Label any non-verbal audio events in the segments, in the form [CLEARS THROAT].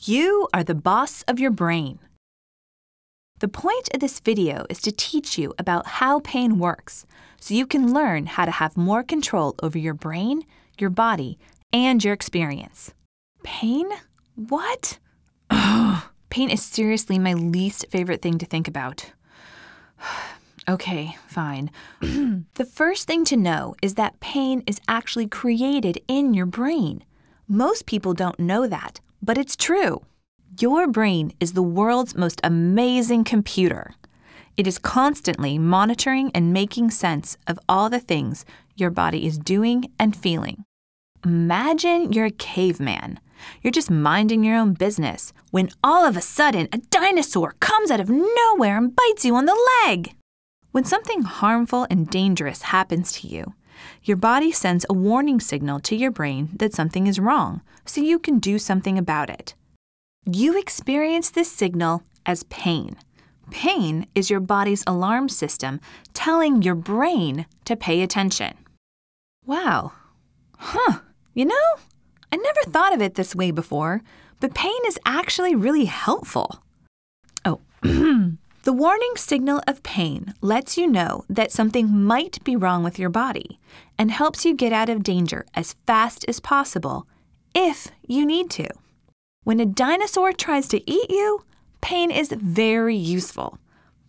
You are the boss of your brain. The point of this video is to teach you about how pain works so you can learn how to have more control over your brain, your body, and your experience. Pain? What? Ugh. Pain is seriously my least favorite thing to think about. [SIGHS] okay, fine. [CLEARS THROAT] the first thing to know is that pain is actually created in your brain. Most people don't know that, but it's true. Your brain is the world's most amazing computer. It is constantly monitoring and making sense of all the things your body is doing and feeling. Imagine you're a caveman. You're just minding your own business when all of a sudden a dinosaur comes out of nowhere and bites you on the leg. When something harmful and dangerous happens to you, your body sends a warning signal to your brain that something is wrong so you can do something about it. You experience this signal as pain. Pain is your body's alarm system telling your brain to pay attention. Wow. Huh. You know, I never thought of it this way before, but pain is actually really helpful. Oh, [CLEARS THROAT] the warning signal of pain lets you know that something might be wrong with your body and helps you get out of danger as fast as possible if you need to. When a dinosaur tries to eat you, pain is very useful.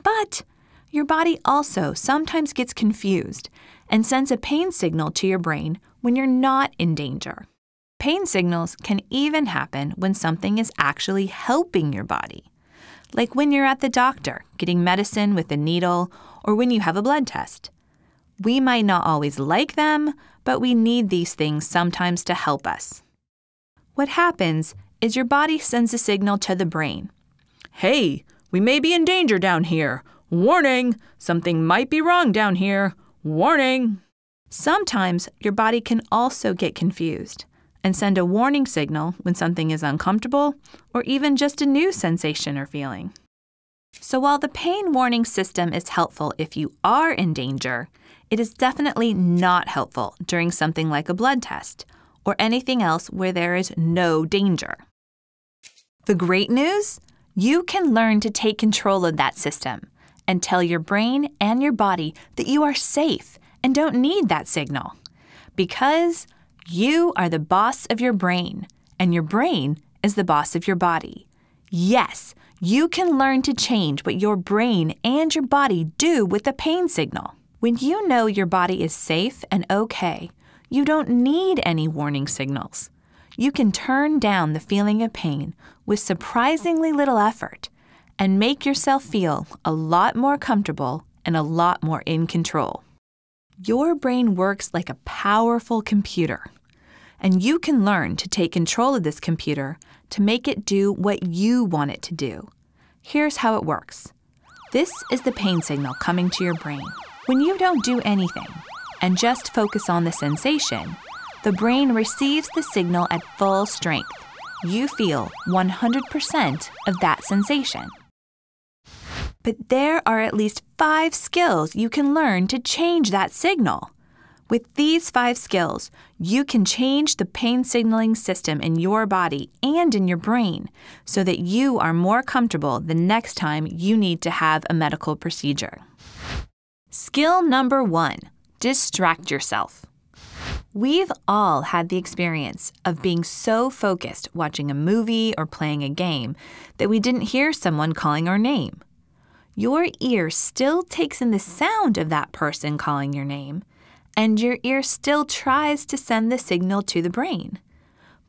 But your body also sometimes gets confused and sends a pain signal to your brain when you're not in danger. Pain signals can even happen when something is actually helping your body, like when you're at the doctor getting medicine with a needle or when you have a blood test. We might not always like them, but we need these things sometimes to help us. What happens is your body sends a signal to the brain Hey, we may be in danger down here. Warning! Something might be wrong down here. Warning! Sometimes your body can also get confused and send a warning signal when something is uncomfortable or even just a new sensation or feeling. So, while the pain warning system is helpful if you are in danger, it is definitely not helpful during something like a blood test or anything else where there is no danger. The great news? You can learn to take control of that system and tell your brain and your body that you are safe and don't need that signal. Because you are the boss of your brain, and your brain is the boss of your body. Yes, you can learn to change what your brain and your body do with the pain signal. When you know your body is safe and okay, you don't need any warning signals. You can turn down the feeling of pain with surprisingly little effort and make yourself feel a lot more comfortable and a lot more in control. Your brain works like a powerful computer, and you can learn to take control of this computer to make it do what you want it to do. Here's how it works this is the pain signal coming to your brain. When you don't do anything and just focus on the sensation, the brain receives the signal at full strength. You feel 100% of that sensation. But there are at least five skills you can learn to change that signal. With these five skills, you can change the pain signaling system in your body and in your brain so that you are more comfortable the next time you need to have a medical procedure. Skill number one distract yourself. We've all had the experience of being so focused watching a movie or playing a game that we didn't hear someone calling our name your ear still takes in the sound of that person calling your name, and your ear still tries to send the signal to the brain.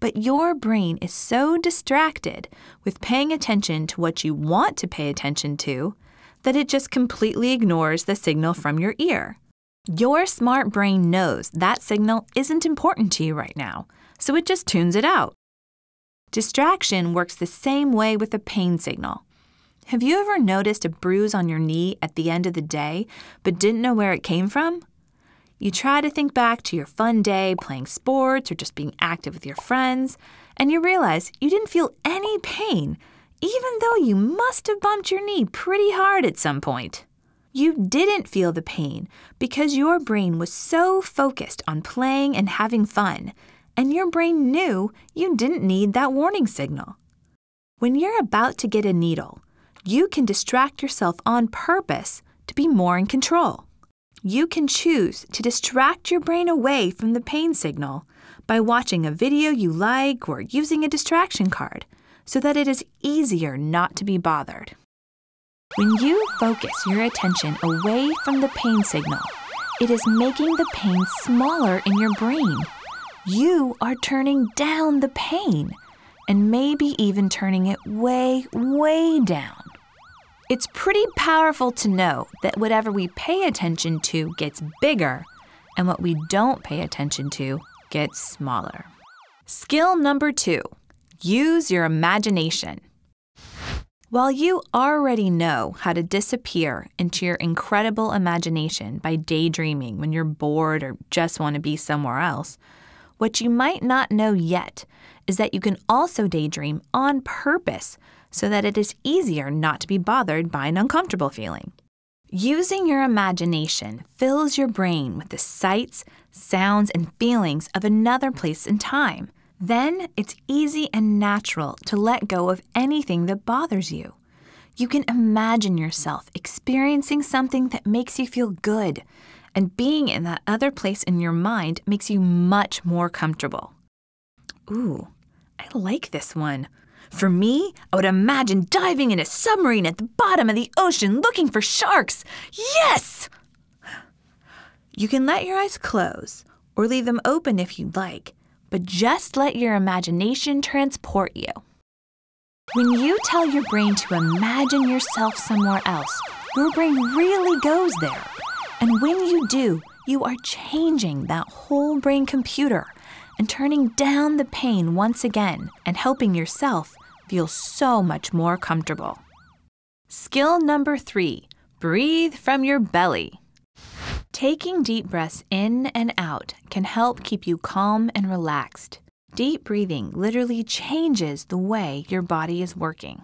But your brain is so distracted with paying attention to what you want to pay attention to that it just completely ignores the signal from your ear. Your smart brain knows that signal isn't important to you right now, so it just tunes it out. Distraction works the same way with a pain signal. Have you ever noticed a bruise on your knee at the end of the day but didn't know where it came from? You try to think back to your fun day playing sports or just being active with your friends, and you realize you didn't feel any pain, even though you must have bumped your knee pretty hard at some point. You didn't feel the pain because your brain was so focused on playing and having fun, and your brain knew you didn't need that warning signal. When you're about to get a needle, you can distract yourself on purpose to be more in control. You can choose to distract your brain away from the pain signal by watching a video you like or using a distraction card so that it is easier not to be bothered. When you focus your attention away from the pain signal, it is making the pain smaller in your brain. You are turning down the pain and maybe even turning it way, way down. It's pretty powerful to know that whatever we pay attention to gets bigger, and what we don't pay attention to gets smaller. Skill number two use your imagination. While you already know how to disappear into your incredible imagination by daydreaming when you're bored or just want to be somewhere else, what you might not know yet is that you can also daydream on purpose so that it is easier not to be bothered by an uncomfortable feeling. Using your imagination fills your brain with the sights, sounds, and feelings of another place and time. Then it's easy and natural to let go of anything that bothers you. You can imagine yourself experiencing something that makes you feel good, and being in that other place in your mind makes you much more comfortable. Ooh, I like this one. For me, I would imagine diving in a submarine at the bottom of the ocean looking for sharks. Yes! You can let your eyes close or leave them open if you'd like, but just let your imagination transport you. When you tell your brain to imagine yourself somewhere else, your brain really goes there. And when you do, you are changing that whole brain computer and turning down the pain once again and helping yourself feel so much more comfortable. Skill number three breathe from your belly. Taking deep breaths in and out can help keep you calm and relaxed. Deep breathing literally changes the way your body is working.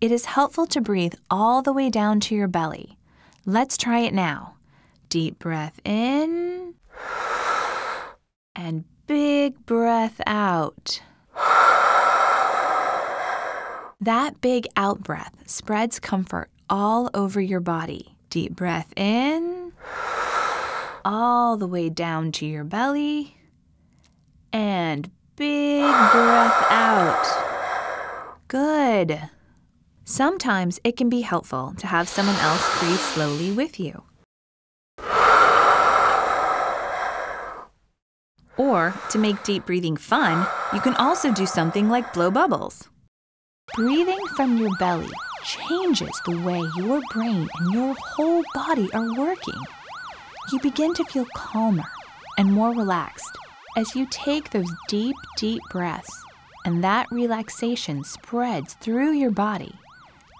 It is helpful to breathe all the way down to your belly. Let's try it now. Deep breath in and big breath out. That big out breath spreads comfort all over your body. Deep breath in, all the way down to your belly, and big breath out. Good. Sometimes it can be helpful to have someone else breathe slowly with you. Or, to make deep breathing fun, you can also do something like blow bubbles. Breathing from your belly changes the way your brain and your whole body are working. You begin to feel calmer and more relaxed as you take those deep, deep breaths, and that relaxation spreads through your body.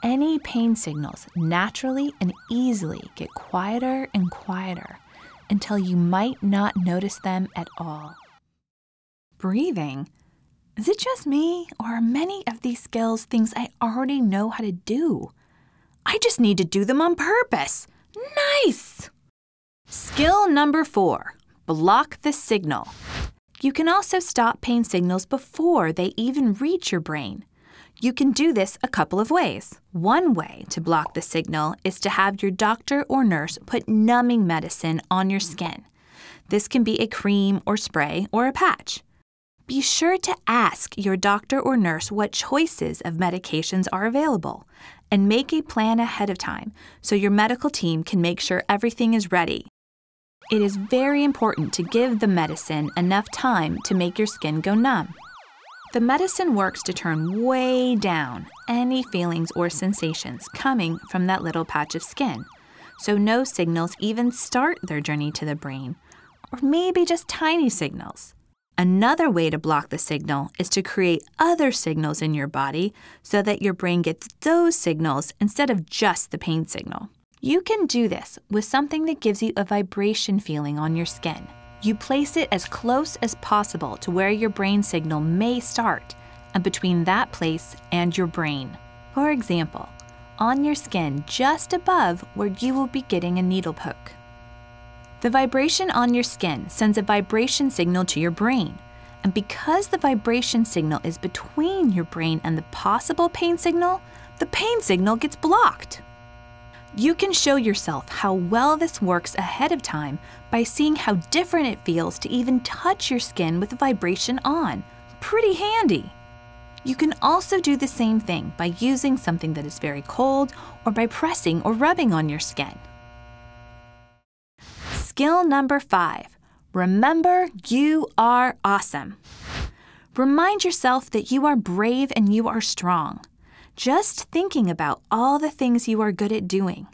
Any pain signals naturally and easily get quieter and quieter until you might not notice them at all. Breathing is it just me, or are many of these skills things I already know how to do? I just need to do them on purpose. Nice! Skill number four block the signal. You can also stop pain signals before they even reach your brain. You can do this a couple of ways. One way to block the signal is to have your doctor or nurse put numbing medicine on your skin. This can be a cream or spray or a patch. Be sure to ask your doctor or nurse what choices of medications are available and make a plan ahead of time so your medical team can make sure everything is ready. It is very important to give the medicine enough time to make your skin go numb. The medicine works to turn way down any feelings or sensations coming from that little patch of skin, so no signals even start their journey to the brain, or maybe just tiny signals. Another way to block the signal is to create other signals in your body so that your brain gets those signals instead of just the pain signal. You can do this with something that gives you a vibration feeling on your skin. You place it as close as possible to where your brain signal may start and between that place and your brain. For example, on your skin just above where you will be getting a needle poke. The vibration on your skin sends a vibration signal to your brain, And because the vibration signal is between your brain and the possible pain signal, the pain signal gets blocked. You can show yourself how well this works ahead of time by seeing how different it feels to even touch your skin with the vibration on. Pretty handy. You can also do the same thing by using something that is very cold or by pressing or rubbing on your skin. Skill number five remember you are awesome. Remind yourself that you are brave and you are strong. Just thinking about all the things you are good at doing,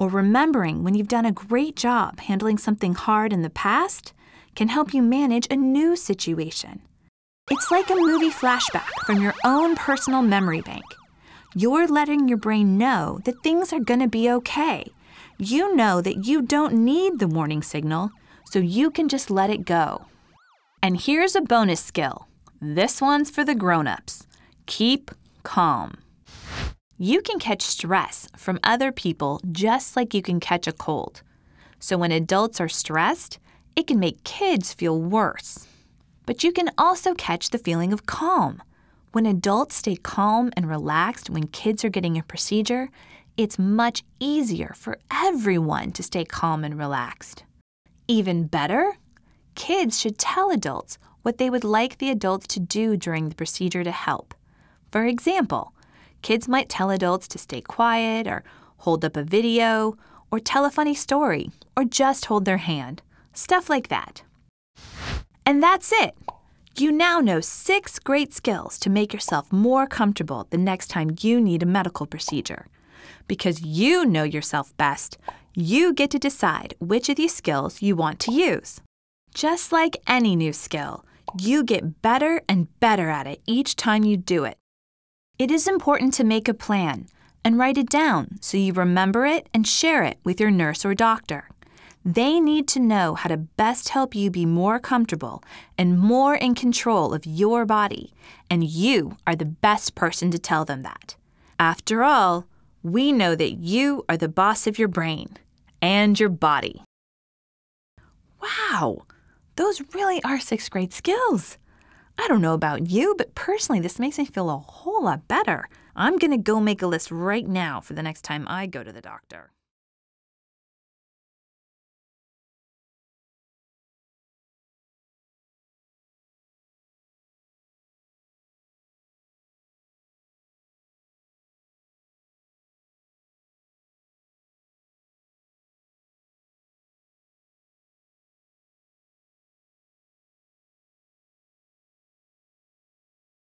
or remembering when you've done a great job handling something hard in the past, can help you manage a new situation. It's like a movie flashback from your own personal memory bank. You're letting your brain know that things are going to be okay. You know that you don't need the warning signal, so you can just let it go. And here's a bonus skill this one's for the grown ups keep calm. You can catch stress from other people just like you can catch a cold. So when adults are stressed, it can make kids feel worse. But you can also catch the feeling of calm. When adults stay calm and relaxed when kids are getting a procedure, it's much easier for everyone to stay calm and relaxed. Even better, kids should tell adults what they would like the adults to do during the procedure to help. For example, Kids might tell adults to stay quiet or hold up a video or tell a funny story or just hold their hand. Stuff like that. And that's it. You now know six great skills to make yourself more comfortable the next time you need a medical procedure. Because you know yourself best, you get to decide which of these skills you want to use. Just like any new skill, you get better and better at it each time you do it. It is important to make a plan and write it down so you remember it and share it with your nurse or doctor. They need to know how to best help you be more comfortable and more in control of your body, and you are the best person to tell them that. After all, we know that you are the boss of your brain and your body. Wow, those really are sixth grade skills. I don't know about you, but personally, this makes me feel a whole lot better. I'm going to go make a list right now for the next time I go to the doctor.